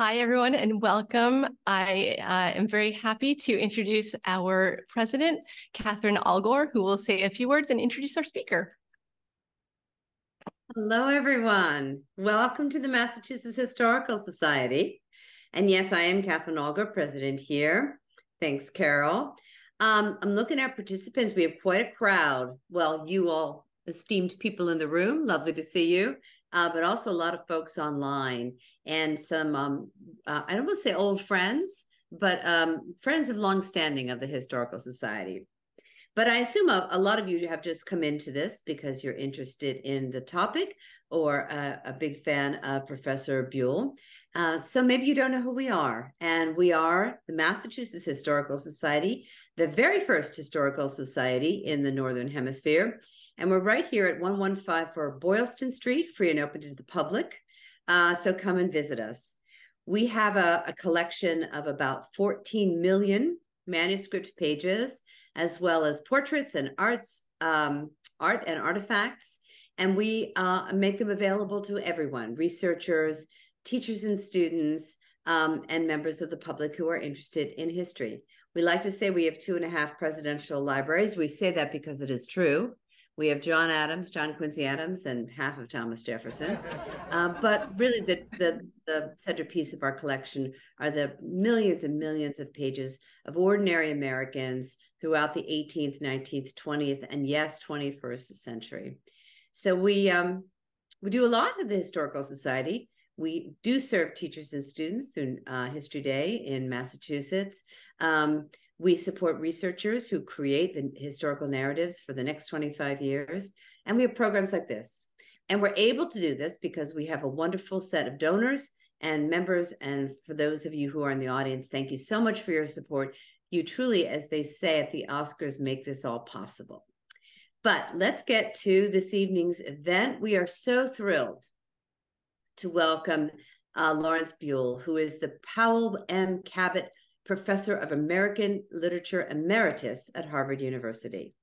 Hi, everyone, and welcome. I uh, am very happy to introduce our president, Catherine Allgor, who will say a few words and introduce our speaker. Hello, everyone. Welcome to the Massachusetts Historical Society. And yes, I am Catherine Allgor, president here. Thanks, Carol. Um, I'm looking at participants. We have quite a crowd. Well, you all esteemed people in the room. Lovely to see you uh, but also a lot of folks online and some, um, uh, I don't want to say old friends, but um, friends of long standing of the Historical Society. But I assume a, a, lot of you have just come into this because you're interested in the topic or a, a big fan of Professor Buell. Uh, so maybe you don't know who we are. And we are the Massachusetts Historical Society, the very first historical society in the Northern Hemisphere. And we're right here at 115 for Boylston Street, free and open to the public. Uh, so come and visit us. We have a, a collection of about 14 million manuscript pages, as well as portraits and arts, um, art and artifacts. And we uh, make them available to everyone, researchers, teachers and students, um, and members of the public who are interested in history. We like to say we have two and a half presidential libraries. We say that because it is true. We have John Adams, John Quincy Adams, and half of Thomas Jefferson. Uh, but really, the, the, the centerpiece of our collection are the millions and millions of pages of ordinary Americans throughout the 18th, 19th, 20th, and yes, 21st century. So we um, we do a lot of the Historical Society. We do serve teachers and students through uh, History Day in Massachusetts. Um, we support researchers who create the historical narratives for the next 25 years. And we have programs like this. And we're able to do this because we have a wonderful set of donors and members. And for those of you who are in the audience, thank you so much for your support. You truly, as they say at the Oscars, make this all possible. But let's get to this evening's event. We are so thrilled to welcome uh, Lawrence Buell, who is the Powell M. Cabot Professor of American Literature Emeritus at Harvard University.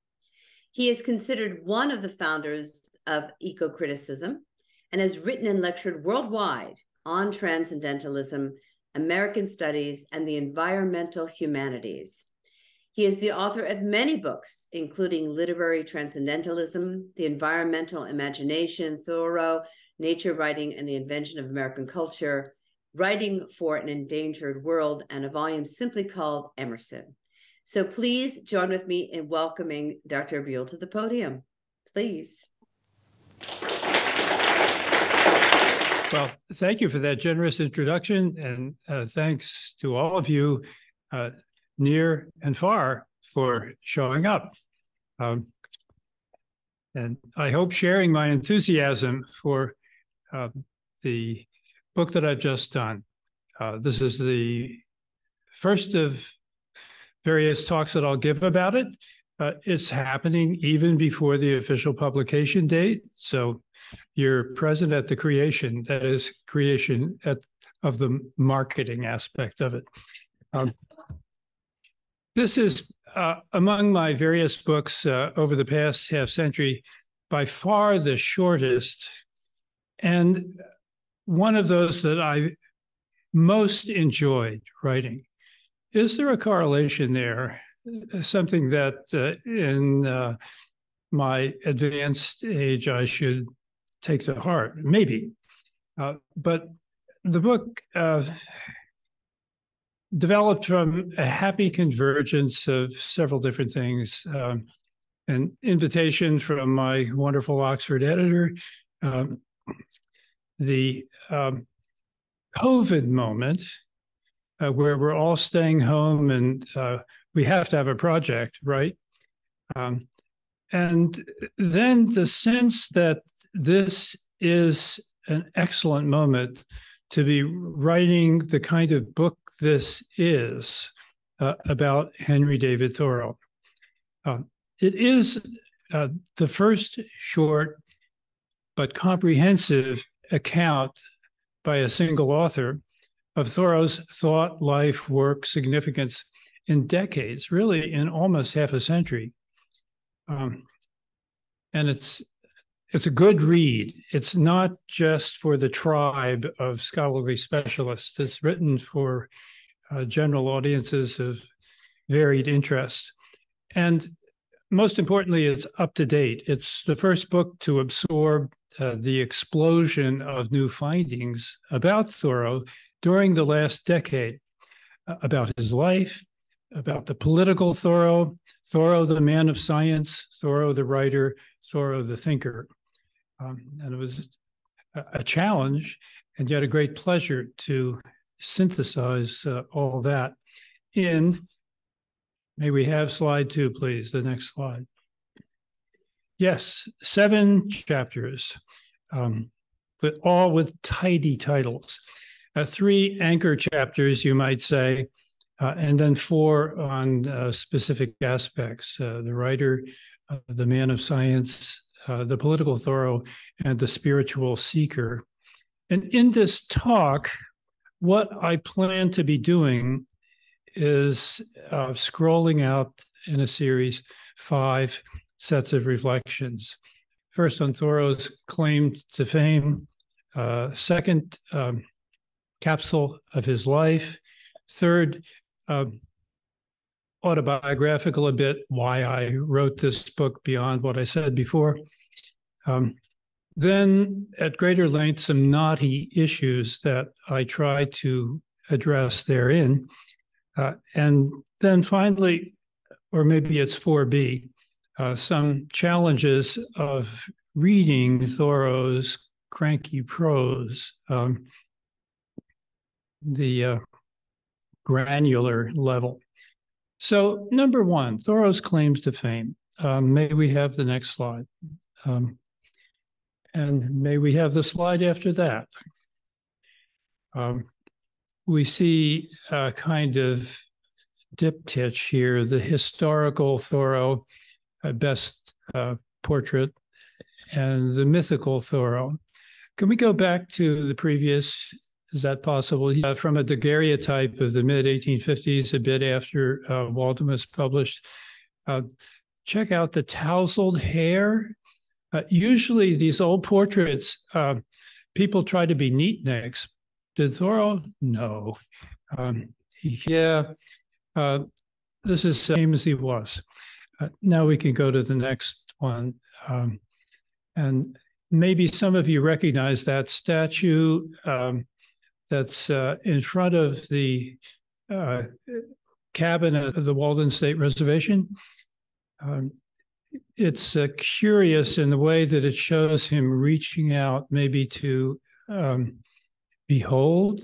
He is considered one of the founders of eco criticism and has written and lectured worldwide on transcendentalism, American studies, and the environmental humanities. He is the author of many books, including Literary Transcendentalism, The Environmental Imagination, Thoreau, Nature Writing, and the Invention of American Culture, Writing for an Endangered World, and a volume simply called Emerson. So please join with me in welcoming Dr. Buell to the podium. Please. Well, thank you for that generous introduction, and uh, thanks to all of you, uh, near and far, for showing up. Um, and I hope sharing my enthusiasm for uh, the book that I've just done. Uh, this is the first of various talks that I'll give about it. Uh, it's happening even before the official publication date. So you're present at the creation, that is, creation at, of the marketing aspect of it. Um, this is uh, among my various books uh, over the past half century, by far the shortest and one of those that I most enjoyed writing. Is there a correlation there? Something that uh, in uh, my advanced age I should take to heart? Maybe. Uh, but the book uh, developed from a happy convergence of several different things. Um, an invitation from my wonderful Oxford editor, um, the um, COVID moment, uh, where we're all staying home and uh, we have to have a project, right? Um, and then the sense that this is an excellent moment to be writing the kind of book this is uh, about Henry David Thoreau. Um, it is uh, the first short but comprehensive account by a single author of Thoreau's thought, life, work, significance in decades, really in almost half a century. Um, and it's it's a good read. It's not just for the tribe of scholarly specialists. It's written for uh, general audiences of varied interest. And most importantly, it's up to date. It's the first book to absorb uh, the explosion of new findings about Thoreau during the last decade, uh, about his life, about the political Thoreau, Thoreau, the man of science, Thoreau, the writer, Thoreau, the thinker. Um, and it was a, a, challenge and yet a great pleasure to synthesize uh, all that in. May we have slide two, please? The next slide. Yes, seven chapters, um, but all with tidy titles. Uh, three anchor chapters, you might say, uh, and then four on uh, specific aspects uh, the writer, uh, the man of science, uh, the political Thoreau, and the spiritual seeker. And in this talk, what I plan to be doing is scrolling out in a series five sets of reflections. First, on Thoreau's claim to fame. Uh, second, um, capsule of his life. Third, uh, autobiographical a bit, why I wrote this book beyond what I said before. Um, then, at greater length, some knotty issues that I try to address therein. Uh, and then finally, or maybe it's 4B, uh, some challenges of reading Thoreau's cranky prose, um, the uh, granular level. So, number one, Thoreau's claims to fame. Um, may we have the next slide? Um, and may we have the slide after that? Um, we see a kind of diptych here, the historical Thoreau best uh, portrait and the mythical Thoreau. Can we go back to the previous is that possible? Uh, from a daguerreotype of the mid 1850s, a bit after uh, Walden published. Uh, check out the tousled hair. Uh, usually, these old portraits, uh, people try to be neat neatniks. Did Thoreau? No. Um, yeah, uh, this is same as he was. Now we can go to the next one. Um, and maybe some of you recognize that statue. Um, that's uh, in front of the uh, cabin of the Walden State Reservation. Um, it's uh, curious in the way that it shows him reaching out, maybe to um, behold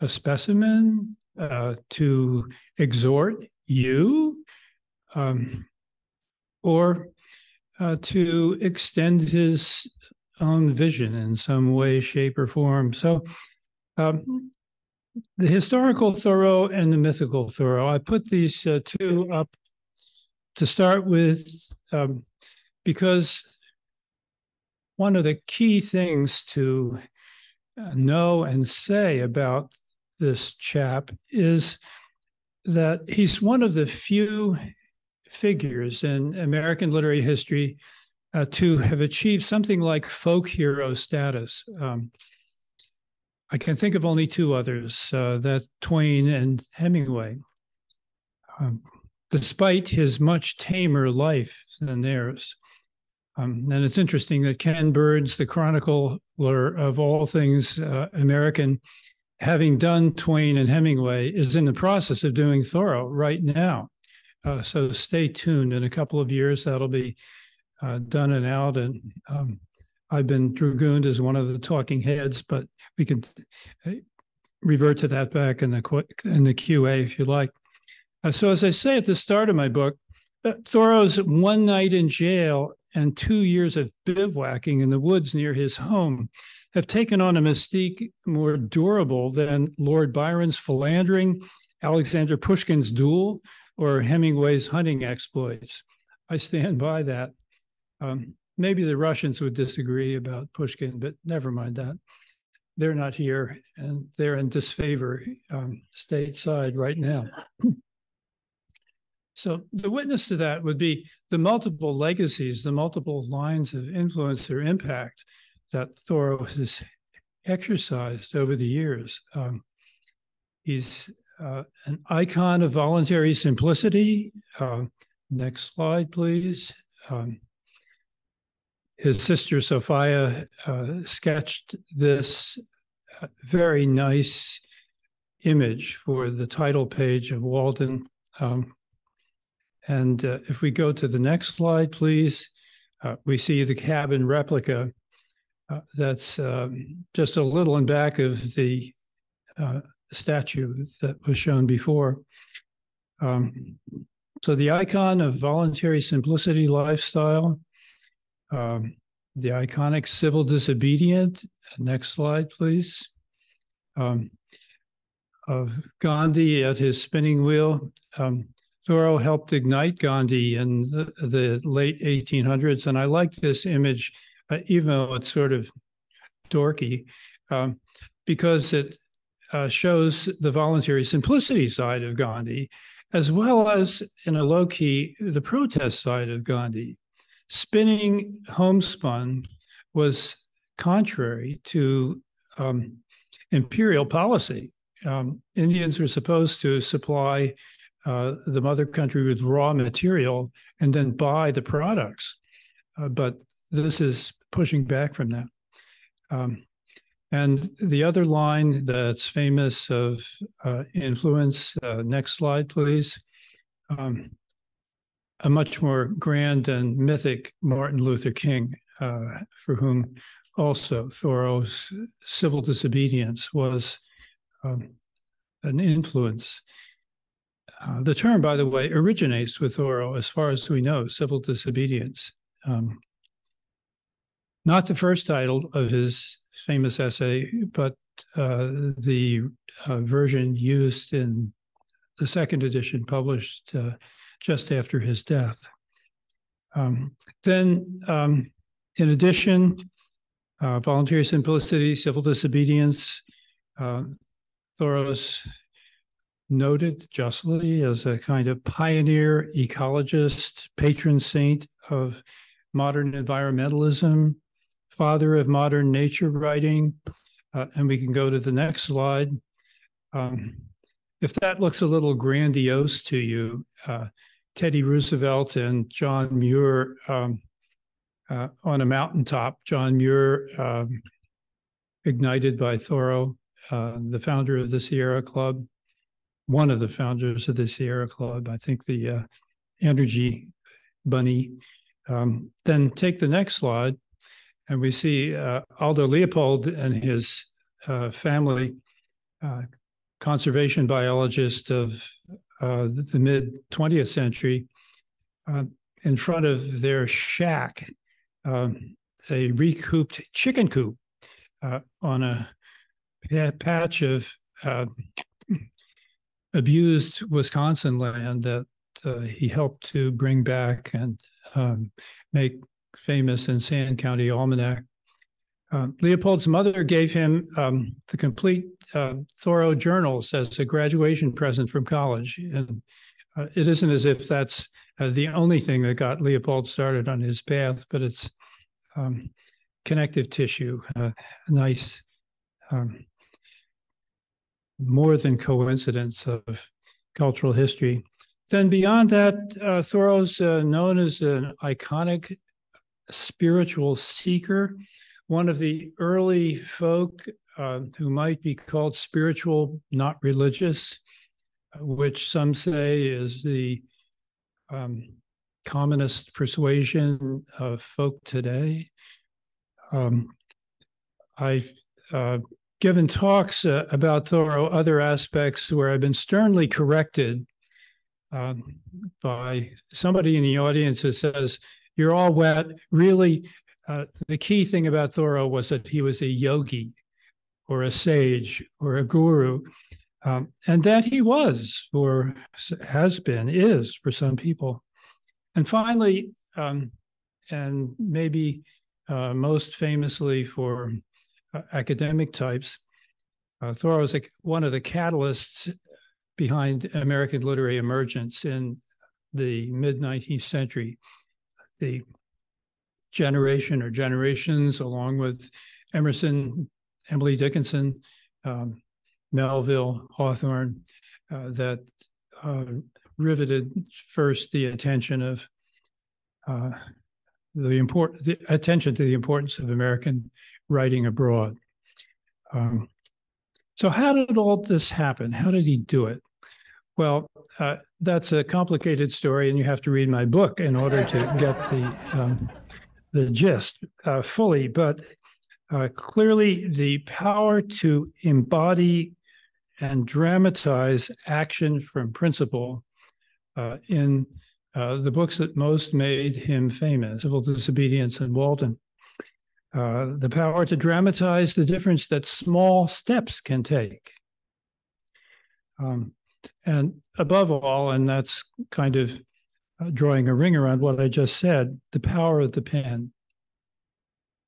a specimen, uh, to exhort you, um, or uh, to extend his own vision in some way, shape, or form. So um, the historical Thoreau and the mythical Thoreau. I put these uh, two up to start with um, because one of the key things to uh, know and say about this chap is that he's one of the few figures in American literary history uh, to have achieved something like folk hero status. Um, I can think of only two others uh, that Twain and Hemingway. Um, despite his much tamer life than theirs. Um, and it's interesting that Ken Burns, the chronicler of all things uh, American, having done Twain and Hemingway, is in the process of doing Thoreau right now. Uh, so stay tuned. In a couple of years, that'll be uh, done and out. And um, I've been dragooned as one of the talking heads, but we can uh, revert to that back in the in the QA if you like. Uh, so, as I say at the start of my book, uh, Thoreau's one night in jail and two years of bivouacking in the woods near his home have taken on a mystique more durable than Lord Byron's philandering, Alexander Pushkin's duel, or Hemingway's hunting exploits. I stand by that. Um, maybe the Russians would disagree about Pushkin, but never mind that. They're not here and they're in disfavor um, stateside right now. So the witness to that would be the multiple legacies, the multiple lines of influence or impact that Thoreau has exercised over the years. Um, he's uh, an icon of voluntary simplicity. Uh, next slide, please. Um, his sister Sophia uh, sketched this uh, very nice image for the title page of Walden. Um, and uh, if we go to the next slide, please, uh, we see the cabin replica that's um, just a little in back of the uh, statue that was shown before. Um, so the icon of voluntary simplicity lifestyle, um, the iconic civil disobedient. Next slide, please. Um, of Gandhi at his spinning wheel. Um, Thoreau helped ignite Gandhi in the, the, late 1800s, and I like this image, uh, even though it's sort of dorky, um, because it uh, shows the voluntary simplicity side of Gandhi, as well as in a low key, the protest side of Gandhi. Spinning homespun was contrary to um, imperial policy. Um, Indians were supposed to supply uh, the mother country with raw material and then buy the products. Uh, but this is pushing back from that. Um, and the other line that's famous of uh, influence, uh, next slide, please. Um, a much more grand and mythic Martin Luther King, uh, for whom also Thoreau's civil disobedience was um, an influence. Uh, the term, by the way, originates with Thoreau, as far as we know, civil disobedience. Um, not the first title of his famous essay, but uh, the uh, version used in the second edition published uh, just after his death. Um, then, um, in addition, uh, voluntary simplicity, civil disobedience, uh, Thoreau's noted justly as a kind of pioneer ecologist, patron saint of modern environmentalism, father of modern nature writing. Uh, and we can go to the next slide. Um, if that looks a little grandiose to you, uh, Teddy Roosevelt and John Muir um, uh, on a mountaintop, John Muir, um, ignited by Thoreau, uh, the founder of the Sierra Club, one of the founders of the Sierra Club, I think the uh, energy bunny. Um, then take the next slide and we see uh, Aldo Leopold and his uh, family, uh, conservation biologist of uh, the mid 20th century, uh, in front of their shack, um, a recouped chicken coop uh, on a patch of abused Wisconsin land that he helped to bring back and um, make famous in Sand County Almanac. Uh, Leopold's mother gave him um, the complete uh, Thoreau journals as a graduation present from college. And uh, it isn't as if that's uh, the only thing that got Leopold started on his path, but it's um, connective tissue, uh, nice, um, more than coincidence of cultural history. Then beyond that, uh, Thoreau's known as an iconic spiritual seeker, one of the early folk uh, who might be called spiritual, not religious, which some say is the um, communist persuasion of folk today. Um, I've uh, given talks uh, about Thoreau, other aspects where I've been sternly corrected um, by somebody in the audience that says, you're all wet. Really, uh, the key thing about Thoreau was that he was a yogi or a sage or a guru. Um, and that he was or has been is for some people and finally um, and maybe uh, most famously for uh, academic types uh, thoreau is like one of the catalysts behind american literary emergence in the mid 19th century. The generation or generations, along with Emerson, Emily Dickinson, um, Melville, Hawthorne, uh, that uh, riveted first the attention of uh, the important the attention to the importance of American writing abroad. Um, so, how did all this happen? How did he do it? Well, uh, that's a complicated story, and you have to read my book in order to get the um, the gist uh, fully. But uh, clearly, the power to embody and dramatize action from principle uh, in uh, the books that most made him famous, Civil Disobedience and Walden. Uh, the power to dramatize the difference that small steps can take. Um, and above all, and that's kind of uh, drawing a ring around what I just said, the power of the pen,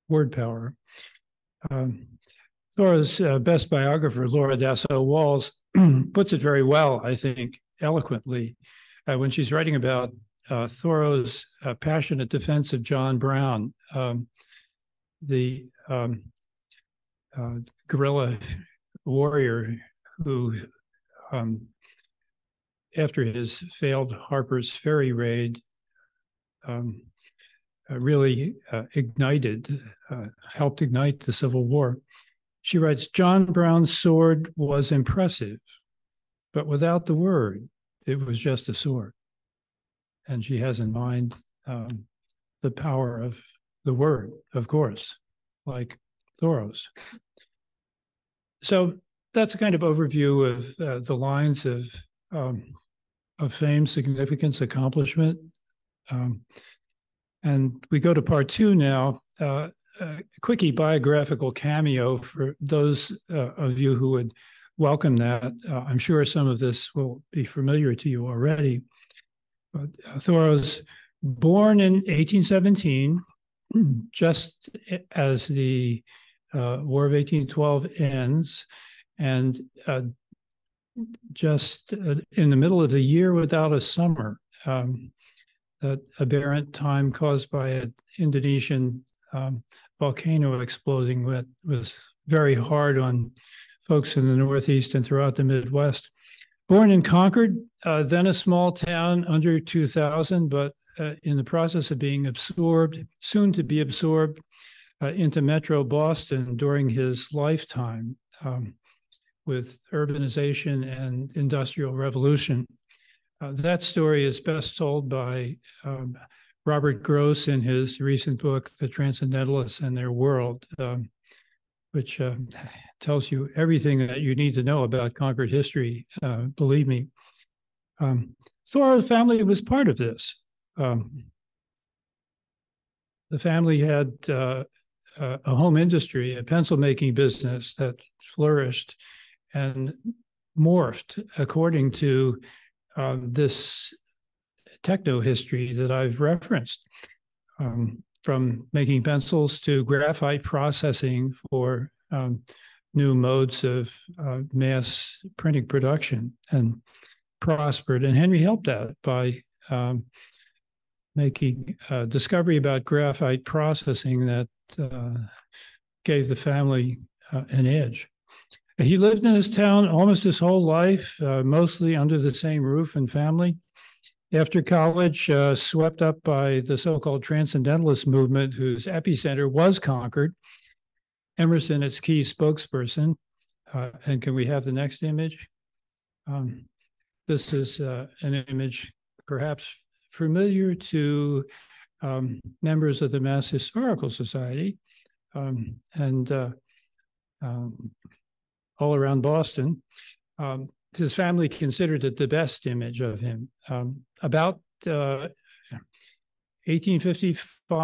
word power. Um, uh, best biographer, Laura Dassow Walls, puts it very well, I think, eloquently, uh, when she's writing about uh, Thoreau's uh, passionate defense of John Brown, um, the um, uh, guerrilla warrior who um, after his failed Harper's Ferry raid, um, uh, really uh, ignited, uh, helped ignite the Civil War. She writes John Brown's sword was impressive, but without the word, it was just a sword. And she has in mind um, the power of the word, of course, like Thoreau's. So that's a kind of overview of uh, the lines of um, of fame, significance, accomplishment. Um, and we go to part two now. Uh, a quickie biographical cameo for those uh, of you who would welcome that. Uh, I'm sure some of this will be familiar to you already. But uh, Thoreau's born in 1817, just as the uh, War of 1812 ends, and uh, just uh, in the middle of the year without a summer. Um, that aberrant time caused by an Indonesian um, volcano exploding that was very hard on folks in the Northeast and throughout the Midwest. Born in Concord, uh, then a small town under 2,000, but uh, in the process of being absorbed, soon to be absorbed uh, into Metro Boston during his lifetime. Um, with urbanization and industrial revolution. Uh, that story is best told by um, Robert Gross in his recent book, The Transcendentalists and Their World, um, which uh, tells you everything that you need to know about Concord history. Uh, believe me. Um, Thoreau's family was part of this. Um, the family had uh, a home industry, a pencil making business that flourished and morphed according to uh, this techno history that I've referenced, um, from making pencils to graphite processing for um, new modes of uh, mass printing production, and prospered. And Henry helped out by um, making a discovery about graphite processing that uh, gave the family uh, an edge. He lived in his town almost his whole life, uh, mostly under the same roof and family. After college, uh, swept up by the so called Transcendentalist movement, whose epicenter was Concord, Emerson, its key spokesperson. Uh, and can we have the next image? Um, this is uh, an image perhaps familiar to um, members of the Mass Historical Society. Um, and uh, um, all around Boston. Um, his family considered it the best image of him. Um, about uh, 1855,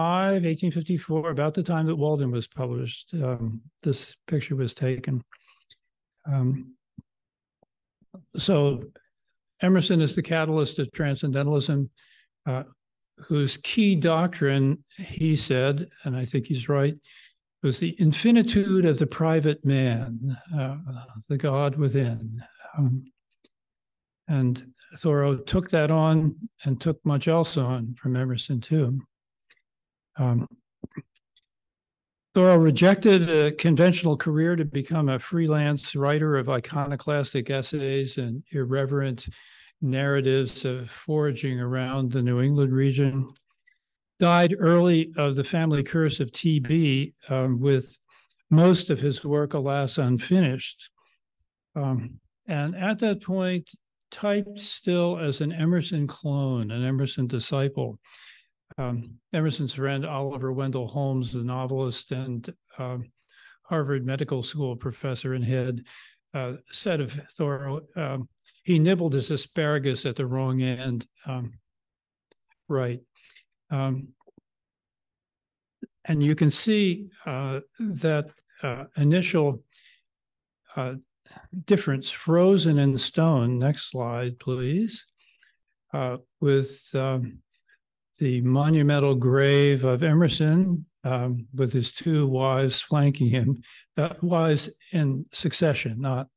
1854, about the time that Walden was published, um, this picture was taken. Um, so Emerson is the catalyst of transcendentalism, uh, whose key doctrine, he said, and I think he's right, was the infinitude of the private man, uh, the God within. Um, And Thoreau took that on and took much else on from Emerson too. Um, Thoreau rejected a conventional career to become a freelance writer of iconoclastic essays and irreverent narratives of foraging around the New England region. Died early of the family curse of TB, um, with most of his work, alas, unfinished. Um, and at that point, typed still as an Emerson clone, an Emerson disciple. Um, Emerson's friend Oliver Wendell Holmes, the novelist and uh, Harvard Medical School professor and head, uh, said of Thoreau, um, he nibbled his asparagus at the wrong end. Um, right. Um, and you can see uh, that uh, initial uh, difference frozen in stone. Next slide, please. Uh, with um, the monumental grave of Emerson, um, with his two wives flanking him, uh, wives in succession, not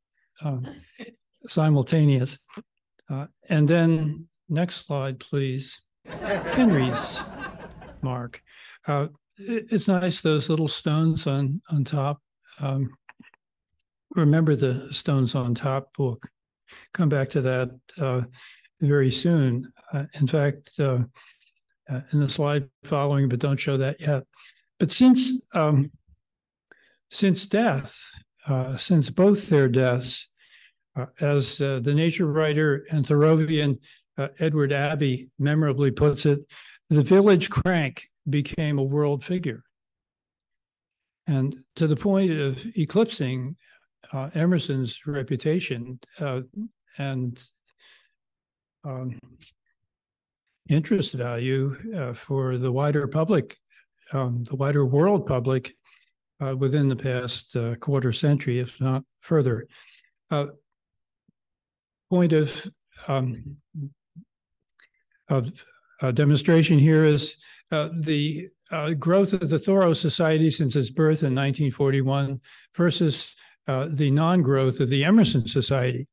um, simultaneous. Uh, and then, next slide, please. Henry's mark. Uh, it, it's nice those little stones on on top. Um, remember the stones on top book. Come back to that uh, very soon. Uh, in fact, uh, uh, in the slide following, but don't show that yet. But since um, since death, uh, since both their deaths, as the nature writer and Thoreauvian Edward Abbey memorably puts it, the village crank became a world figure. And to the point of eclipsing uh, Emerson's reputation uh, and um, interest value uh, for the wider public, um, the wider world public uh, within the past uh, quarter century, if not further. Uh, point of um, of demonstration here is the growth of the Thoreau Society since its birth in 1941 versus uh, the non-growth of the Emerson Society.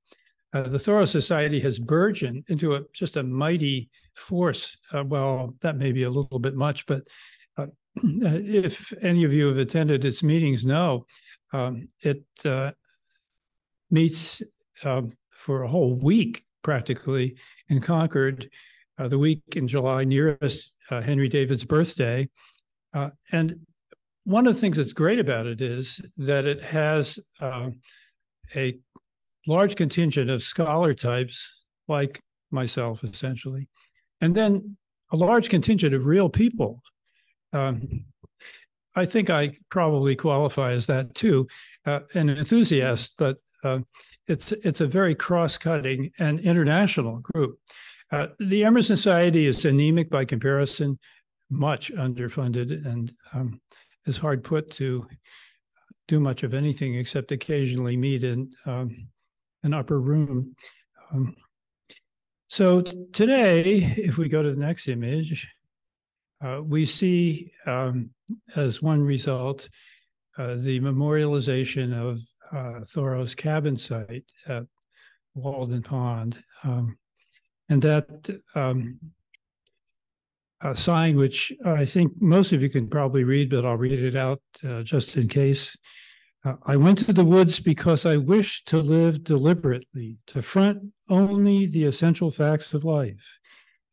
Uh, the Thoreau Society has burgeoned into a, just a mighty force. Uh, well, that may be a little bit much, but uh, if any of you have attended its meetings, know um, it uh, meets um, for a whole week practically in Concord, the week in July nearest Henry David's birthday. and one of the things that's great about it is that it has uh, a large contingent of scholar types like myself, essentially, and then a large contingent of real people. Um, I think I probably qualify as that too, uh, an enthusiast, but uh, it's it's a very cross-cutting and international group. Uh, the Emerson Society is anemic by comparison, much underfunded, and um, is hard put to do much of anything except occasionally meet in um, an upper room. Um, so today, if we go to the next image, uh, we see um, as one result uh, the memorialization of uh, Thoreau's cabin site at Walden Pond. Um, and that um, sign which I think most of you can probably read, but I'll read it out uh, just in case. Uh, I went to the woods because I wished to live deliberately, to front only the essential facts of life,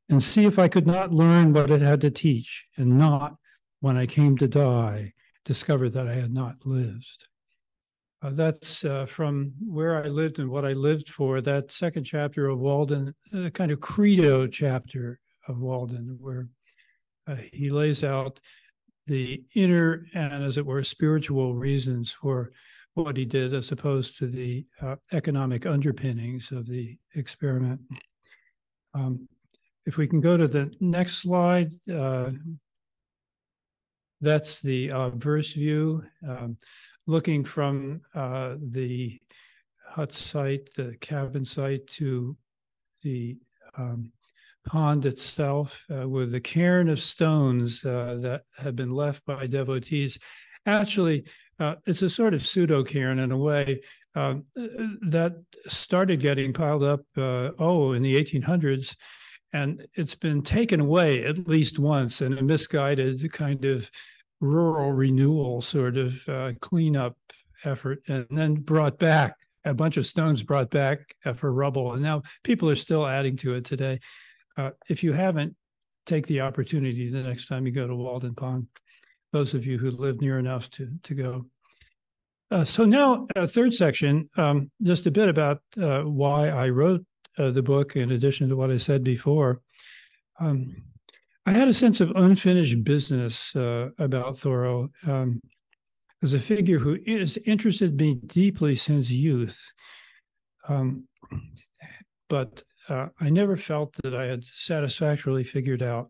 and see if I could not learn what it had to teach, and not, when I came to die, discover that I had not lived. Uh, that's uh, from where I lived and what I lived for. That second chapter of Walden, a kind of credo chapter of Walden, where uh, he lays out the inner and, as it were, spiritual reasons for what he did, as opposed to the uh, economic underpinnings of the experiment. Um, if we can go to the next slide, uh, that's the uh, verse view, um, looking from uh, the hut site, the cabin site, to the um, pond itself uh, with the cairn of stones uh, that have been left by devotees. actually, uh, it's a sort of pseudo cairn in a way uh, that started getting piled up, oh, in the 1800s. And it's been taken away at least once in a misguided kind of rural renewal sort of uh, cleanup effort, and then brought back a bunch of stones brought back uh, for rubble. And now people are still adding to it today. Uh, if you haven't, take the opportunity the next time you go to Walden Pond. Those of you who live near enough to to go. Uh, so now, a third section, um, just a bit about uh, why I wrote uh, the book. In addition to what I said before, um, I had a sense of unfinished business uh, about Thoreau. Um, as a figure who has interested me deeply since youth. Um, but uh, I never felt that I had satisfactorily figured out.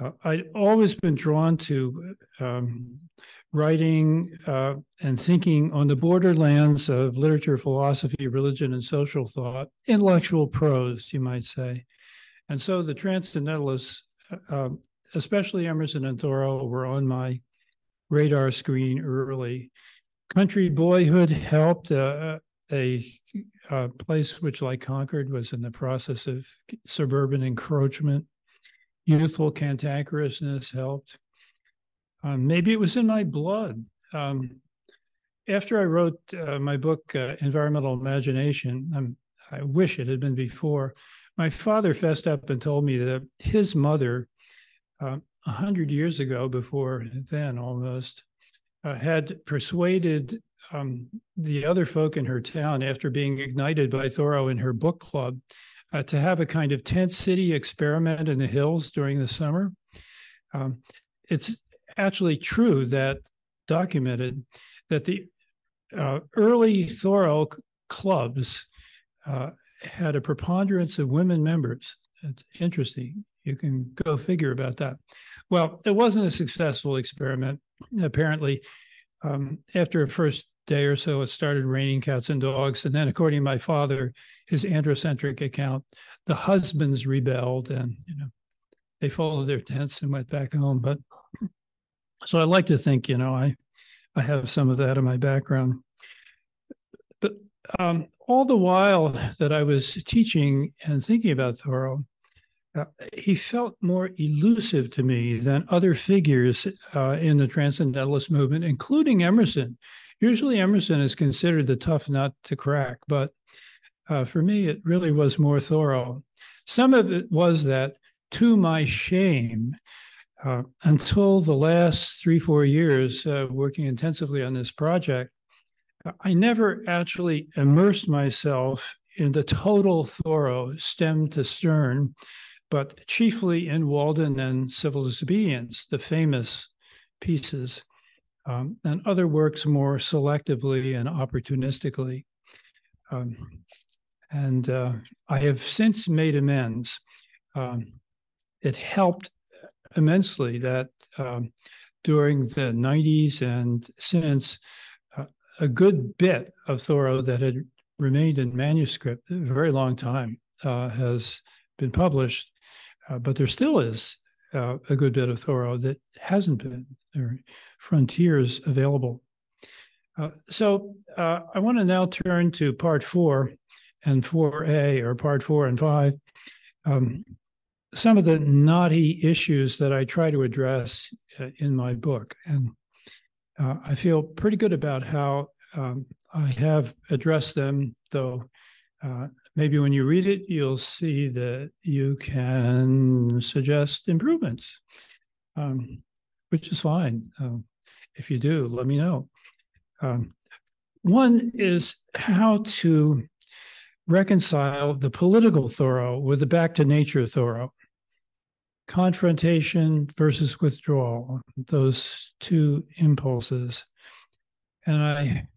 Uh, I'd always been drawn to um, writing uh, and thinking on the borderlands of literature, philosophy, religion, and social thought, intellectual prose, you might say. And so the transcendentalists, um, especially Emerson and Thoreau, were on my radar screen early. Country boyhood helped. Uh, a, a, place which, like Concord, was in the process of suburban encroachment. Youthful cantankerousness helped. Um, maybe it was in my blood. Um, after I wrote uh, my book, uh, Environmental Imagination, um, I wish it had been before. My father fessed up and told me that his mother uh, a hundred years ago, before then almost, uh, had persuaded um, the other folk in her town, after being ignited by Thoreau in her book club, uh, to have a kind of tent city experiment in the hills during the summer. Um, it's actually true that documented that the uh, early Thoreau clubs uh, had a preponderance of women members. It's interesting. You can go figure about that. Well, it wasn't a successful experiment. Apparently, um, after a first day or so, it started raining cats and dogs. And then, according to my father, his androcentric account, the husbands rebelled and, you know, they folded their tents and went back home. But so I like to think, you know, I, I have some of that in my background. Um, all the while that I was teaching and thinking about Thoreau, uh, he felt more elusive to me than other figures uh, in the transcendentalist movement, including Emerson. Usually, Emerson is considered the tough nut to crack, but uh, for me, it really was more Thoreau. Some of it was that, to my shame, uh, until the last three, four years uh, working intensively on this project, I never actually immersed myself in the total Thoreau stem to stern, but chiefly in Walden and Civil Disobedience, the famous pieces, um, and other works more selectively and opportunistically. Um, and uh, I have since made amends. Um, it helped immensely that um, during the 90s and since, a good bit of Thoreau that had remained in manuscript a very long time uh, has been published uh, but there still is uh, a good bit of Thoreau that hasn't been. There are frontiers available. Uh, so uh, I want to now turn to part four and 4A, or part four and five. Um, some of the knotty issues that I try to address uh, in my book. And uh, I feel pretty good about how um, I have addressed them, though maybe when you read it, you'll see that you can suggest improvements, um, which is fine. Um, if you do, let me know. Um, one is how to reconcile the political Thoreau with the back to nature Thoreau. Confrontation versus withdrawal, those two impulses. And I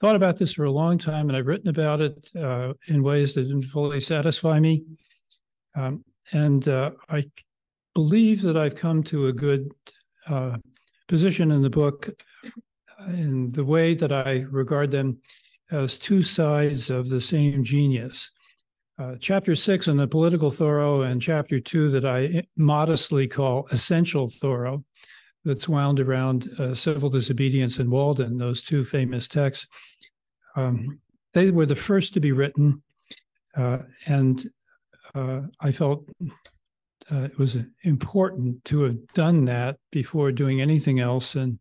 thought about this for a long time, and I've written about it uh, in ways that didn't fully satisfy me. Um, and uh, I believe that I've come to a good uh, position in the book in the way that I regard them as two sides of the same genius. Uh, chapter six on the political Thoreau and chapter two that I modestly call essential Thoreau that's wound around uh, civil disobedience and Walden, those two famous texts. Um, they were the first to be written, uh, and uh, I felt uh, it was important to have done that before doing anything else. And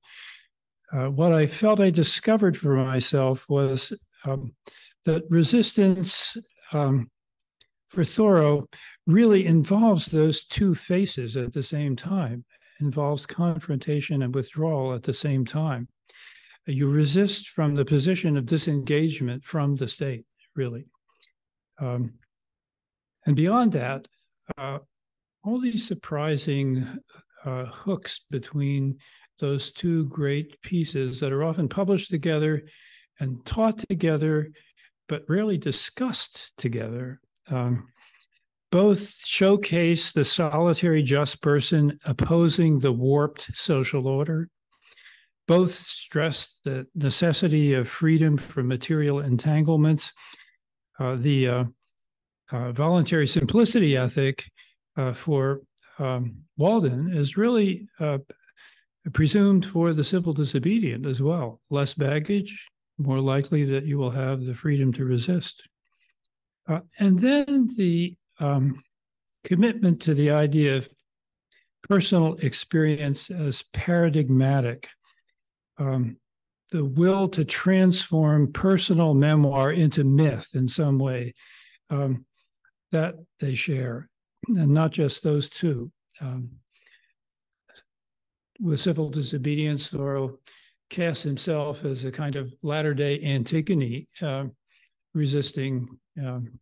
what I felt I discovered for myself was um, that resistance um, for Thoreau really involves those two faces at the same time, involves confrontation and withdrawal at the same time. You resist from the position of disengagement from the state, really. Um, and beyond that, uh, all these surprising uh, hooks between those two great pieces that are often published together and taught together, but rarely discussed together. Um, both showcase the solitary just person opposing the warped social order. Both stress the necessity of freedom from material entanglements. Uh, the uh, uh, voluntary simplicity ethic uh, for um, Walden is really uh, presumed for the civil disobedient as well. Less baggage, more likely that you will have the freedom to resist. Uh, and then the um, commitment to the idea of personal experience as paradigmatic, um, the will to transform personal memoir into myth in some way, um, that they share and not just those two. Um, with civil disobedience, Thoreau casts himself as a kind of latter day Antigone, uh, resisting. Um,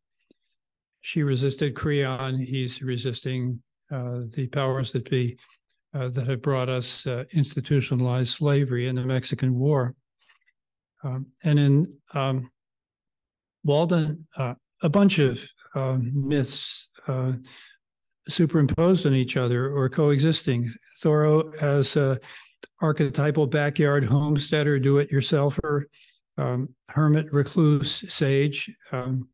she resisted Creon. He's resisting uh, the powers that be uh, that have brought us uh, institutionalized slavery in the Mexican War. Um, and in um, Walden, uh, a bunch of um, myths uh, superimposed on each other or coexisting. Thoreau as a archetypal backyard homesteader, do-it-yourselfer, um, hermit, recluse, sage. Um,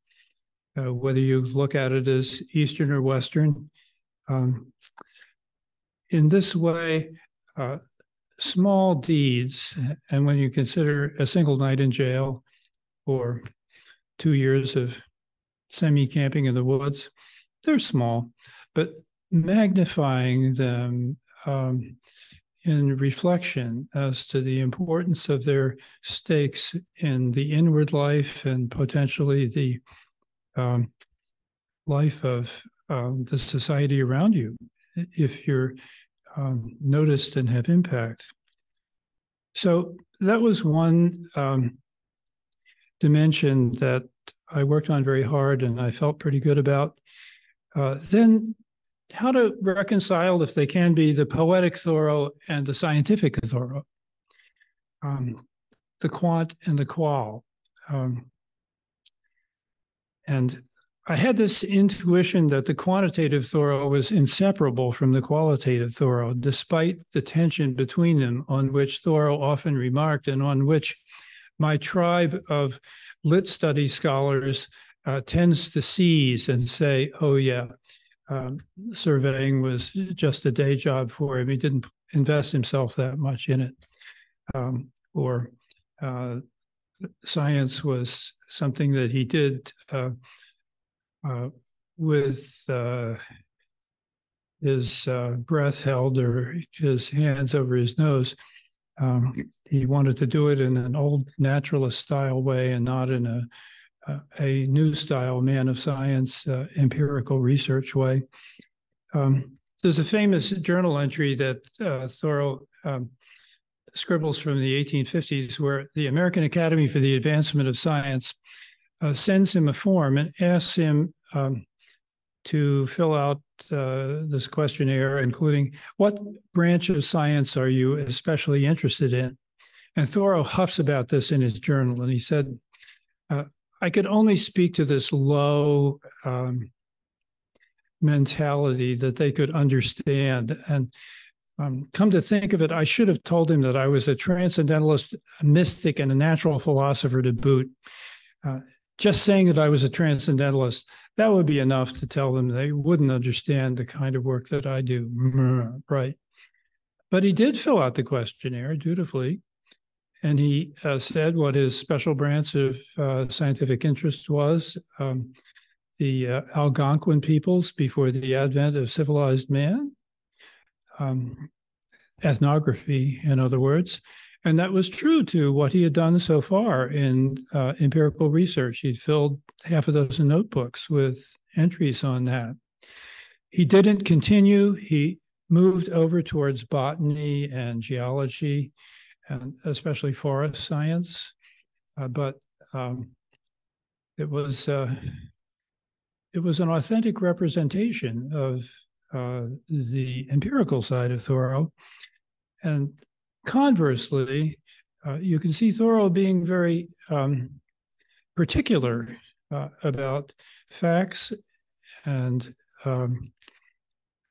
uh, whether you look at it as Eastern or Western. Um, in this way, uh, small deeds, and when you consider a single night in jail or two years of semi camping in the woods, they're small, but magnifying them um, in reflection as to the importance of their stakes in the inward life and potentially the um, life of um, the society around you if you're um, noticed and have impact. So that was one um, dimension that I worked on very hard and I felt pretty good about. Uh, then how to reconcile, if they can be, the poetic Thoreau and the scientific Thoreau, um, the quant and the qual. Um, and I had this intuition that the quantitative Thoreau was inseparable from the qualitative Thoreau, despite the tension between them, on which Thoreau often remarked, and on which my tribe of lit study scholars uh, tends to seize and say, oh, yeah, um, surveying was just a day job for him. He didn't invest himself that much in it. Um, or uh, science was something that he did uh, uh, with uh, his uh, breath held or his hands over his nose. Um, he wanted to do it in an old naturalist style way and not in a a new style man of science uh, empirical research way. Um, there's a famous journal entry that uh, Thoreau um, scribbles from the 1850s where the American Academy for the Advancement of Science uh, sends him a form and asks him um, to fill out uh, this questionnaire, including what branch of science are you especially interested in? And Thoreau huffs about this in his journal, and he said, uh, I could only speak to this low um, mentality that they could understand. And um, come to think of it, I should have told him that I was a transcendentalist, a mystic, and a natural philosopher to boot. Uh, just saying that I was a transcendentalist, that would be enough to tell them they wouldn't understand the kind of work that I do. Right. but he did fill out the questionnaire dutifully. And he uh, said what his special branch of uh, scientific interest was um, the uh, Algonquin peoples before the advent of civilized man, um, ethnography, in other words. And that was true to what he had done so far in uh, empirical research. He'd filled half a dozen notebooks with entries on that. He didn't continue. He moved over towards botany and geology, and especially forest science. Uh, but um, it was uh, it was an authentic representation of uh, the empirical side of Thoreau, and conversely, uh, you can see Thoreau being very um, particular uh, about facts and um,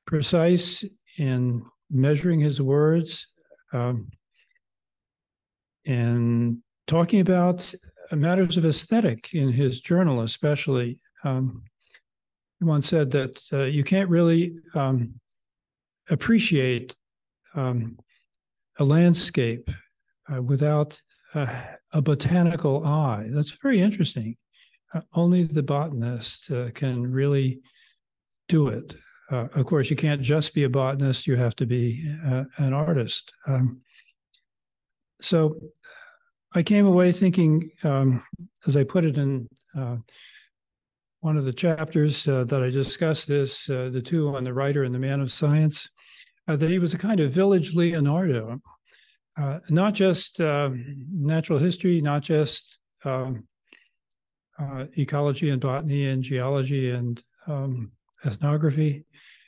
precise in measuring his words um, and talking about matters of aesthetic in his journal, especially. Um, one said that uh, you can't really um, appreciate um, a landscape uh, without uh, a botanical eye. That's very interesting. Uh, only the botanist uh, can really do it. Uh, of course, you can't just be a botanist, you have to be an artist. Um, so I came away thinking, um, as I put it in one of the chapters that I discussed, this the two on the writer and the man of science uh, that he was a kind of village Leonardo, uh, not just um, natural history, not just um, uh, ecology and botany and geology and um, ethnography,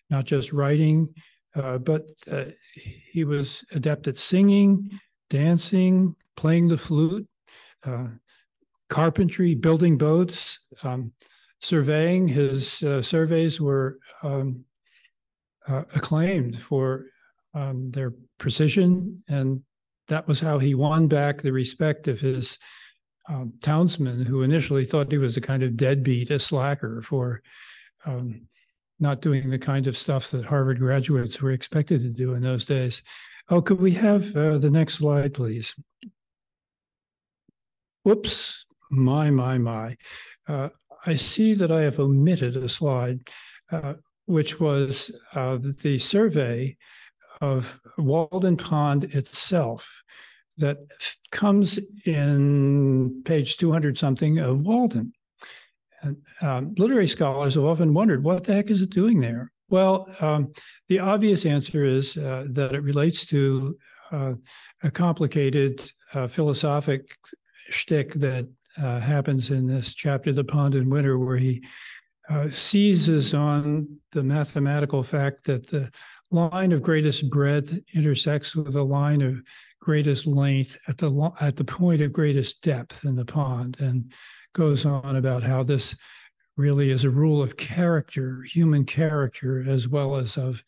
not just writing, uh, but uh, he was adept at singing, dancing, playing the flute, uh, carpentry, building boats, um, surveying. His surveys were um, uh, acclaimed for um, their precision, and that was how he won back the respect of his um, townsmen, who initially thought he was a kind of deadbeat, a slacker for um, not doing the kind of stuff that Harvard graduates were expected to do in those days. Oh, could we have uh, the next slide, please? Whoops, my, my, my. Uh, I see that I have omitted a slide. Uh, which was uh, the survey of Walden Pond itself that comes in page 200 something of Walden. And um, literary scholars have often wondered what the heck is it doing there? Well, um, the obvious answer is uh, that it relates to uh, a complicated uh, philosophic shtick that uh, happens in this chapter, The Pond in Winter, where he uh, seizes on the mathematical fact that the line of greatest breadth intersects with the line of greatest length at the at the point of greatest depth in the pond, and goes on about how this really is a rule of character, human character, as well as of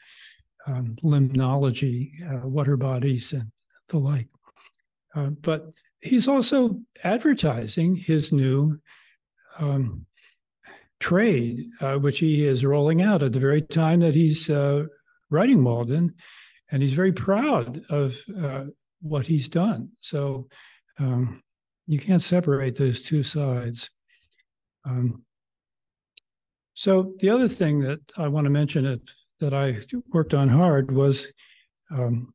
um, limnology, uh, water bodies, and the like. Uh, but he's also advertising his new um, trade, uh, which he is rolling out at the very time that he's uh, writing Walden, and he's very proud of uh, what he's done. So um, you can't separate those two sides. Um, so the other thing that I want to mention it, that I worked on hard was um,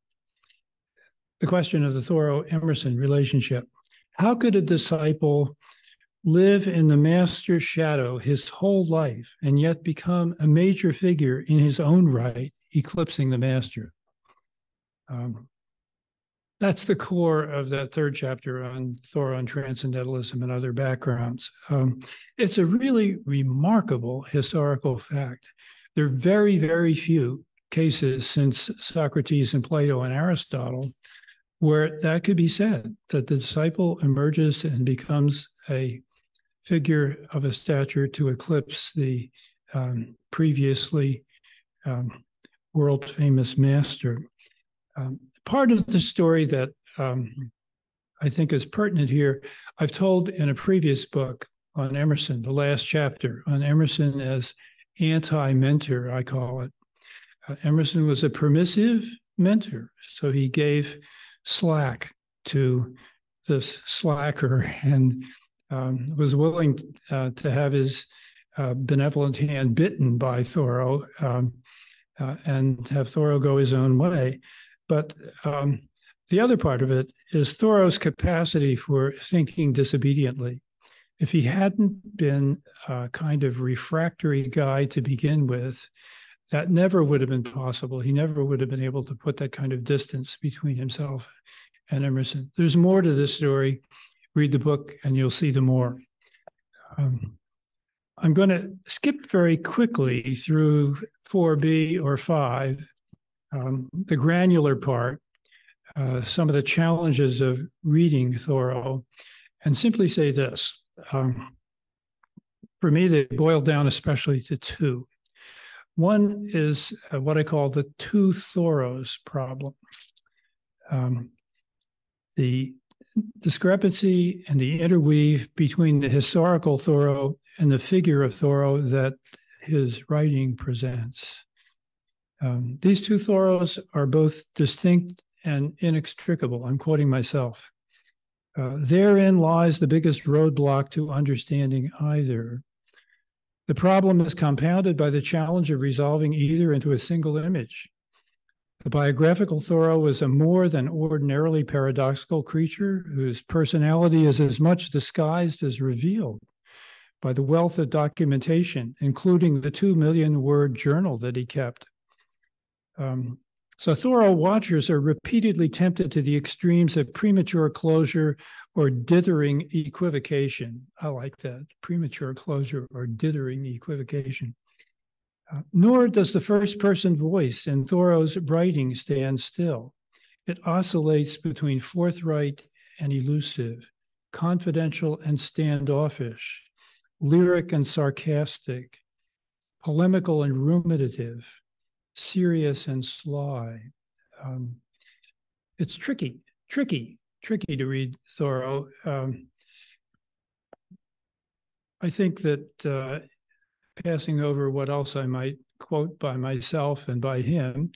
the question of the Thoreau Emerson relationship. How could a disciple live in the master's shadow his whole life and yet become a major figure in his own right, eclipsing the master. Um, that's the core of that third chapter on Thoreau on transcendentalism and other backgrounds. Um, it's a really remarkable historical fact. There are very, very few cases since Socrates and Plato and Aristotle where that could be said that the disciple emerges and becomes a figure of a stature to eclipse the um, previously um, world famous master. Um, part of the story that um, I think is pertinent here, I've told in a previous book on Emerson, the last chapter on Emerson as anti mentor, I call it. Uh, Emerson was a permissive, mentor. So he gave slack to this slacker and um, was willing uh, to have his uh, benevolent hand bitten by Thoreau um, uh, and have Thoreau go his own way. But um, the other part of it is Thoreau's capacity for thinking disobediently. If he hadn't been a kind of refractory guy to begin with, that never would have been possible. He never would have been able to put that kind of distance between himself and Emerson. There's more to this story. Read the book and you'll see the more. Um, I'm going to skip very quickly through 4B or 5, um, the granular part, uh, some of the challenges of reading Thoreau, and simply say this. Um, for me, they boil down especially to two. One is uh, what I call the two Thoreaus problem. Um, the discrepancy and the interweave between the historical Thoreau and the figure of Thoreau that his writing presents. Um, these two Thoreaus are both distinct and inextricable. I'm quoting myself. Uh, therein lies the biggest roadblock to understanding either. The problem is compounded by the challenge of resolving either into a single image. The biographical Thoreau is a more than ordinarily paradoxical creature whose personality is as much disguised as revealed by the wealth of documentation, including the two million word journal that he kept. Um, so Thoreau watchers are repeatedly tempted to the extremes of premature closure or dithering equivocation. I like that premature closure or dithering equivocation. Uh, nor does the first person voice in Thoreau's writing stand still. It oscillates between forthright and elusive, confidential and standoffish, lyric and sarcastic, polemical and ruminative, serious and sly. Um, it's tricky, tricky, tricky to read Thoreau. Um, I think that uh, passing over what else I might quote by myself and by him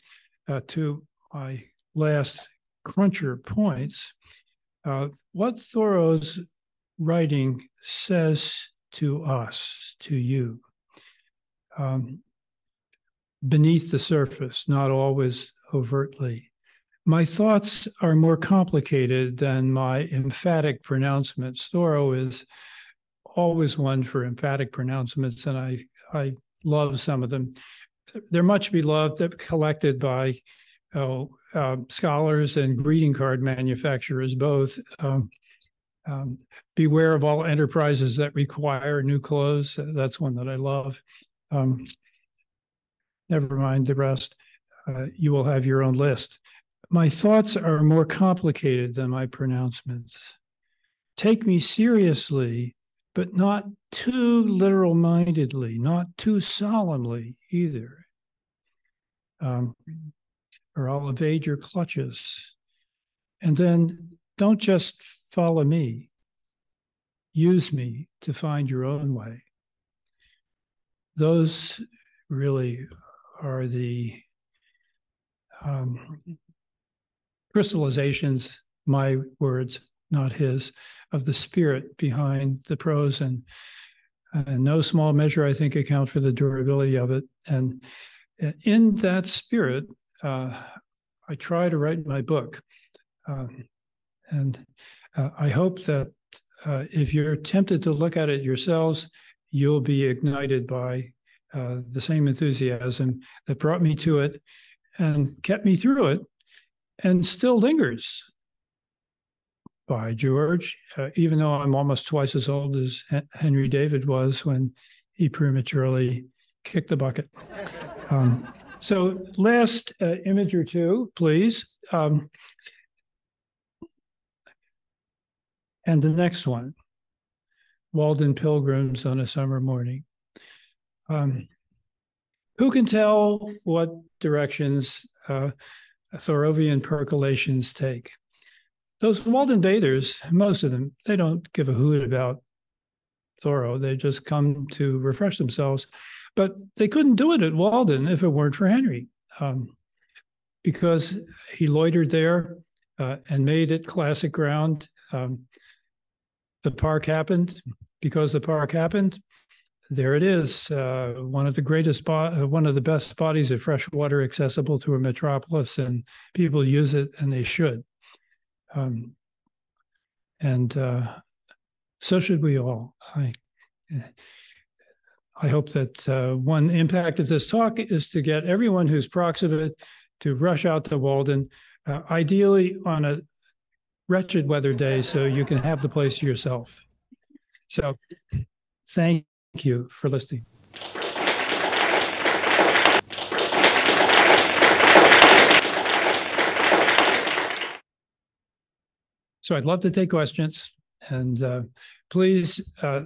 uh, to my last cruncher points, uh, what Thoreau's writing says to us, to you. Um, beneath the surface, not always overtly. My thoughts are more complicated than my emphatic pronouncements. Thoreau is always one for emphatic pronouncements, and I, I love some of them. They're much beloved, collected by oh, uh, scholars and greeting card manufacturers both. Um, um, beware of all enterprises that require new clothes. That's one that I love. Um, Never mind the rest. Uh, you will have your own list. My thoughts are more complicated than my pronouncements. Take me seriously, but not too literal mindedly, not too solemnly either. Um, or I'll evade your clutches. And then don't just follow me, use me to find your own way. Those really are the um, crystallizations, my words, not his, of the spirit behind the prose, and in no small measure, I think, account for the durability of it. And in that spirit, uh, I try to write my book. Um, and uh, I hope that uh, if you're tempted to look at it yourselves, you'll be ignited by uh, the same enthusiasm that brought me to it and kept me through it and still lingers. By George, uh, even though I'm almost twice as old as Henry David was when he prematurely kicked the bucket. Um, so, last uh, image or two, please. Um, and the next one Walden Pilgrims on a Summer Morning. Um, who can tell what directions uh, Thoreauvian percolations take? Those Walden bathers, most of them, they don't give a hoot about Thoreau. They just come to refresh themselves. But they couldn't do it at Walden if it weren't for Henry. Um, because he loitered there uh, and made it classic ground. Um, the park happened because the park happened. There it is, uh, one of the greatest, bo- uh, one of the best bodies of fresh water accessible to a metropolis, and people use it, and they should. Um, and uh, so should we all. I, I hope that uh, one impact of this talk is to get everyone who's proximate to rush out to Walden, uh, ideally on a wretched weather day, so you can have the place yourself. So, thank you for listening. So, I'd love to take questions, and uh, please, uh,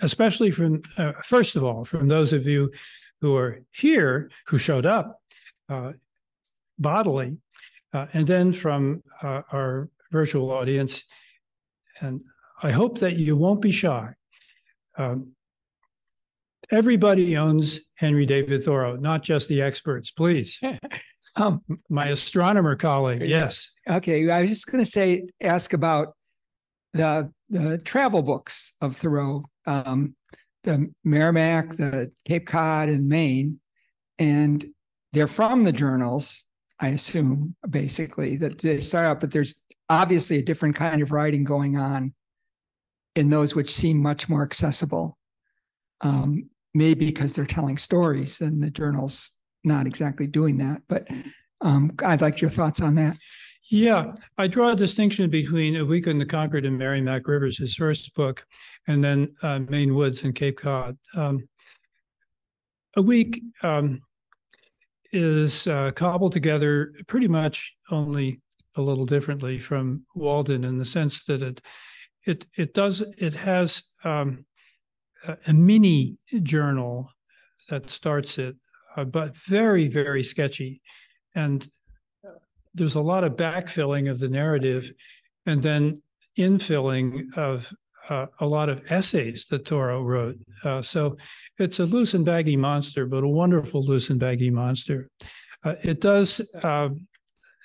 especially from uh, first of all, from those of you who are here who showed up uh, bodily, uh, and then from uh, our virtual audience. And I hope that you won't be shy. Um, everybody owns Henry David Thoreau, not just the experts, please. um, My astronomer colleague, yes. Okay, I was just going to say, ask about the the travel books of Thoreau, um, the Merrimack, the Cape Cod, and Maine, and they're from the journals, I assume, basically that they start out, but there's obviously a different kind of writing going on in those which seem much more accessible. Um, maybe because they're telling stories and the journal's not exactly doing that. But um, I'd like your thoughts on that. Yeah, I draw a distinction between A Week in the Concord and Merrimack Rivers, his first book, and then uh, Maine Woods and Cape Cod. Um, a Week um, is uh, cobbled together pretty much only a little differently from Walden in the sense that it it it does it has um, a, a, mini journal that starts it, uh, but very very sketchy, and there's a lot of backfilling of the narrative, and then infilling of uh, a lot of essays that Thoreau wrote. Uh, so it's a loose and baggy monster, but a wonderful loose and baggy monster. Uh, it does uh,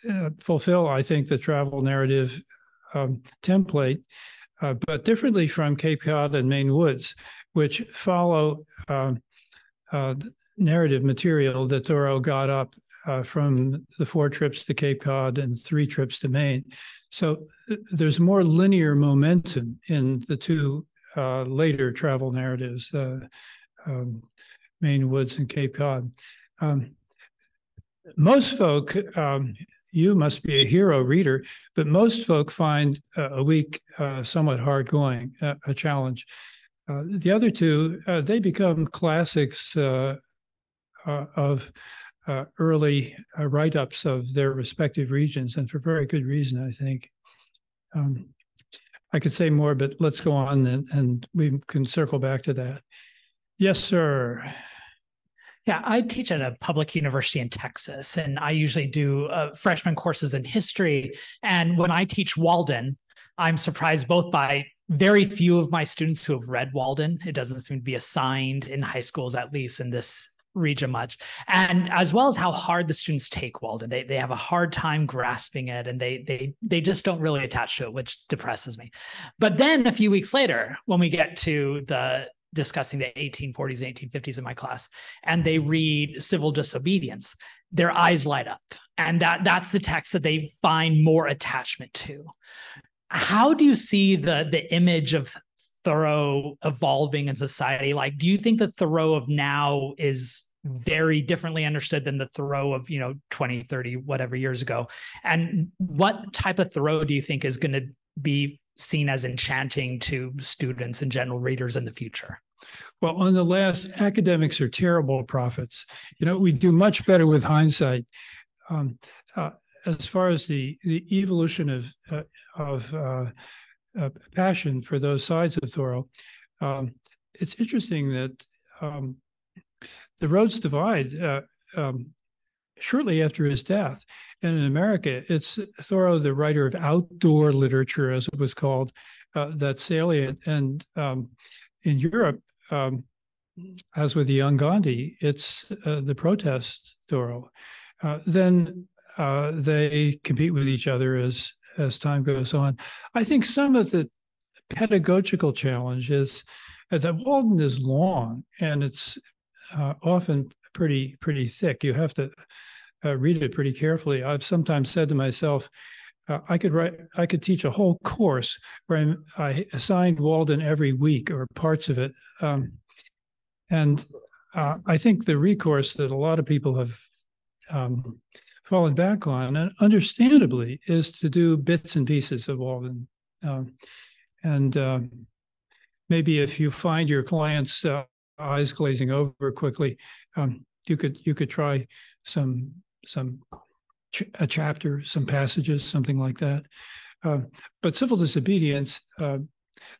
uh, fulfill, I think, the travel narrative um, template, uh, but differently from Cape Cod and Maine Woods, which follow um, uh, narrative material that Thoreau got up uh, from the four trips to Cape Cod and three trips to Maine. So there's more linear momentum in the two uh, later travel narratives, um, Maine Woods and Cape Cod. Um, most folk um, you must be a hero reader, but most folk find uh, a week uh, somewhat hard going, uh, a challenge. Uh, the other two, uh, they become classics uh, of early write ups of their respective regions, and for very good reason, I think. Um, I could say more, but let's go on and, and we can circle back to that. Yes, sir. Yeah, I teach at a public university in Texas, and I usually do uh, freshman courses in history. And when I teach Walden, I'm surprised both by very few of my students who have read Walden. It doesn't seem to be assigned in high schools, at least in this region much. And as well as how hard the students take walden. They, they have a hard time grasping it and they they they just don't really attach to it which depresses me. But then a few weeks later when we get to the discussing the 1840s and 1850s in my class and they read civil disobedience their eyes light up. And that that's the text that they find more attachment to how do you see the the image of thoreau evolving in society like do you think the thoreau of now is very differently understood than the thoreau of you know 20 30 whatever years ago and what type of thoreau do you think is going to be seen as enchanting to students and general readers in the future? Well, on the last, academics are terrible prophets. You know, we do much better with hindsight. Um, uh, as far as the the evolution of uh, of uh, uh passion for those sides of Thoreau, um, it's interesting that um, the roads divide. Uh, um, shortly after his death. And in America, it's Thoreau, the writer of outdoor literature, as it was called, uh, that's salient. And um, in Europe, um, as with the young Gandhi, it's uh, the protest Thoreau. uh, then uh, they compete with each other as as time goes on. I think some of the pedagogical challenge is that Walden is long and it's uh, often pretty pretty thick. You have to uh, read it pretty carefully. I've sometimes said to myself, uh, I could write, I could teach a whole course where I, I assigned Walden every week or parts of it. Um, and uh, I think the recourse that a lot of people have um, fallen back on, and understandably, is to do bits and pieces of all Walden. Um, and um, maybe if you find your clients' uh, eyes glazing over quickly, um, you could you could try some some ch- a chapter, some passages, something like that. Uh, but civil disobedience, uh,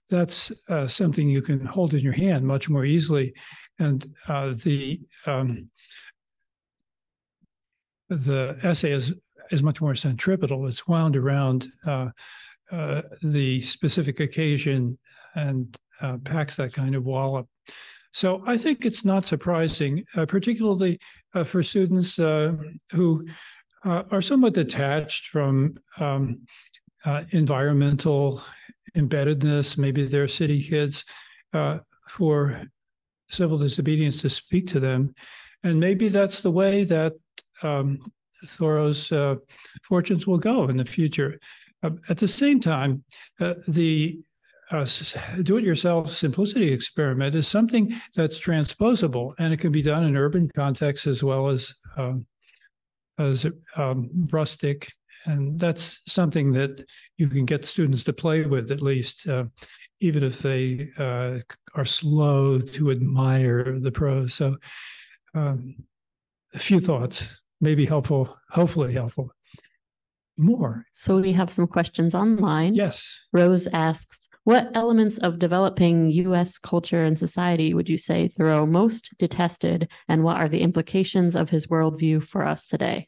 that's uh, something you can hold in your hand much more easily, and uh, the um, the essay is is much more centripetal. It's wound around uh, uh, the specific occasion and packs that kind of wallop. So I think it's not surprising, particularly for students who uh, are somewhat detached from um, uh, environmental embeddedness. Maybe they're city kids uh, for civil disobedience to speak to them. And maybe that's the way that um, Thoreau's uh, fortunes will go in the future. Uh, at the same time, uh, the do-it-yourself simplicity experiment is something that's transposable, and it can be done in urban contexts as well as um, as um, rustic, and that's something that you can get students to play with at least, uh, even if they uh, are slow to admire the prose. So, um, a few thoughts, maybe helpful, hopefully helpful. More. So we have some questions online. Yes. Rose asks, what elements of developing U.S. culture and society would you say Thoreau most detested, and what are the implications of his worldview for us today?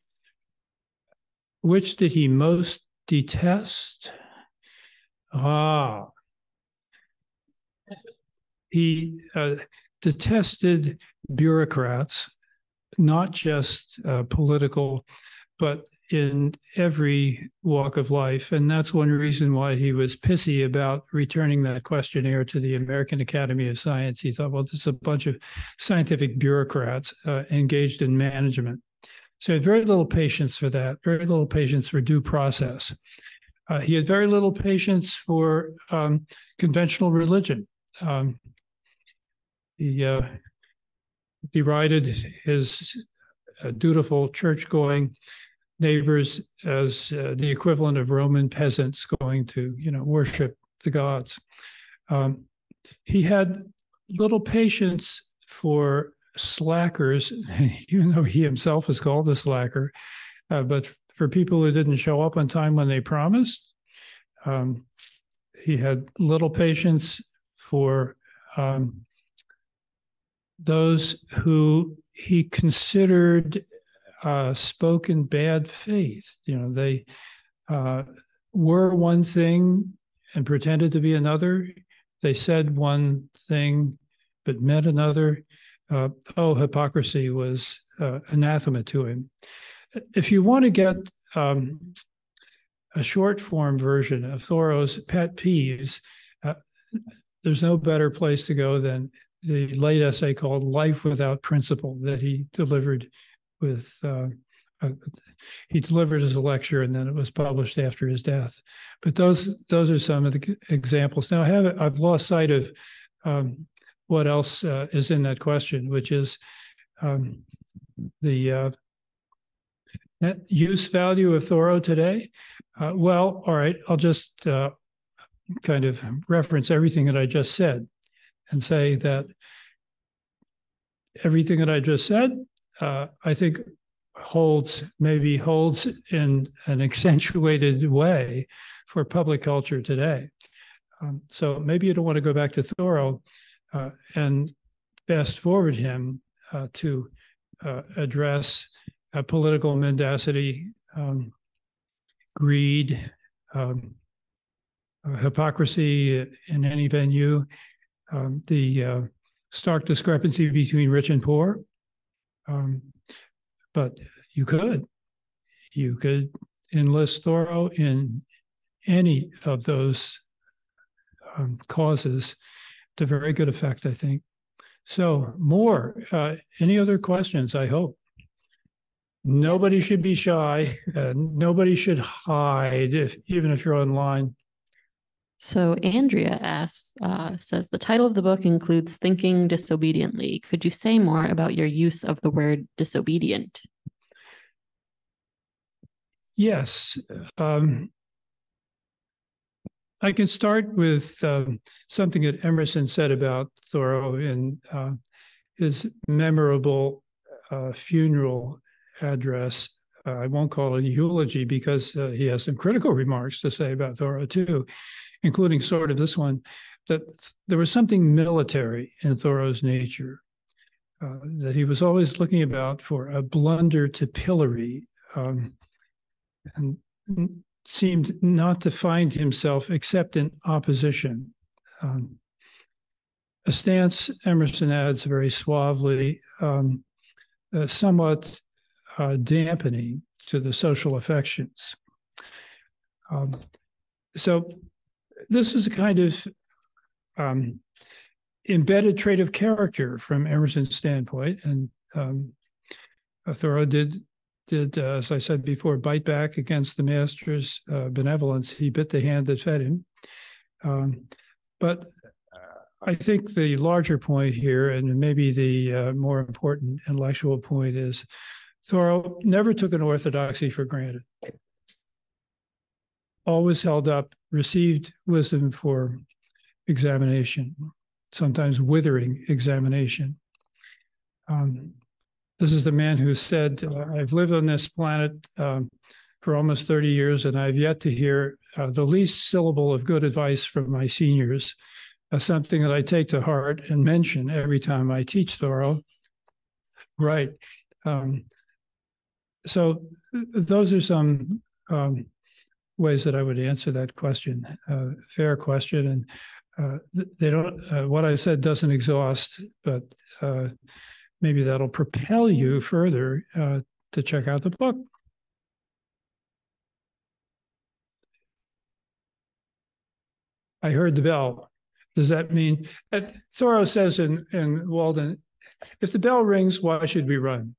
Which did he most detest? Ah, he uh, detested bureaucrats, not just uh, political, but in every walk of life. And that's one reason why he was pissy about returning that questionnaire to the American Academy of Science. He thought, well, this is a bunch of scientific bureaucrats uh, engaged in management. So he had very little patience for that, very little patience for due process. Uh, he had very little patience for um, conventional religion. Um, he uh, derided his uh, dutiful church going neighbors as uh, the equivalent of Roman peasants going to, you know, worship the gods. Um, he had little patience for slackers, even though he himself was called a slacker, uh, but for people who didn't show up on time when they promised, um, he had little patience for um, those who he considered uh, spoke in bad faith. You know, they uh, were one thing and pretended to be another. They said one thing but meant another. Uh, oh, hypocrisy was uh, anathema to him. If you want to get um, a short form version of Thoreau's pet peeves, uh, there's no better place to go than the late essay called Life Without Principle that he delivered with uh, uh, he delivered as a lecture and then it was published after his death. But those those are some of the examples. Now I have I've lost sight of um, what else uh, is in that question, which is um, the uh, use value of Thoreau today. Uh, well, all right, I'll just uh, kind of reference everything that I just said and say that everything that I just said uh, I think holds maybe holds in an accentuated way for public culture today. Um, so maybe you don't want to go back to Thoreau uh, and fast forward him uh, to uh, address political mendacity, um, greed, um, hypocrisy in any venue, um, the uh, stark discrepancy between rich and poor, um, but you could. You could enlist Thoreau in any of those um, causes to very good effect, I think. So, more. Uh, any other questions? I hope. Nobody Yes. should be shy. Uh, nobody should hide, if even if you're online. So Andrea asks, uh, says the title of the book includes thinking disobediently. Could you say more about your use of the word disobedient? Yes. Um, I can start with um, something that Emerson said about Thoreau in uh, his memorable uh, funeral address. I won't call it a eulogy because uh, he has some critical remarks to say about Thoreau too, including sort of this one that there was something military in Thoreau's nature, uh, that he was always looking about for a blunder to pillory. Um, and seemed not to find himself except in opposition. Um, a stance, Emerson adds very suavely, um, uh, somewhat uh, dampening to the social affections. Um, so, this is a kind of um, embedded trait of character from Emerson's standpoint, and um, Thoreau did did, uh, as I said before, bite back against the master's uh, benevolence. He bit the hand that fed him. Um, but I think the larger point here, and maybe the uh, more important intellectual point, is Thoreau never took an orthodoxy for granted. Always held up, received wisdom for examination, sometimes withering examination. Um, this is the man who said, uh, I've lived on this planet um, for almost 30 years, and I've yet to hear uh, the least syllable of good advice from my seniors, uh, something that I take to heart and mention every time I teach Thoreau. Right. Um, so, those are some um, ways that I would answer that question. Uh, fair question. And uh, they don't, uh, what I said doesn't exhaust, but uh, maybe that'll propel you further uh, to check out the book. I heard the bell. Does that mean Thoreau says in, in Walden, if the bell rings, why should we run?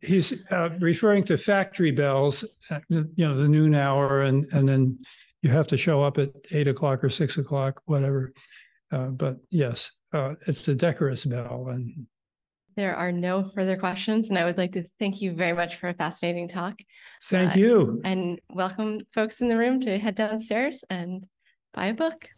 He's uh, referring to factory bells, uh, you know, the noon hour, and and then you have to show up at eight o'clock or six o'clock, whatever. Uh, but yes, uh, it's a decorous bell, and There are no further questions, and I would like to thank you very much for a fascinating talk thank Uh, you. and welcome folks in the room to head downstairs and buy a book.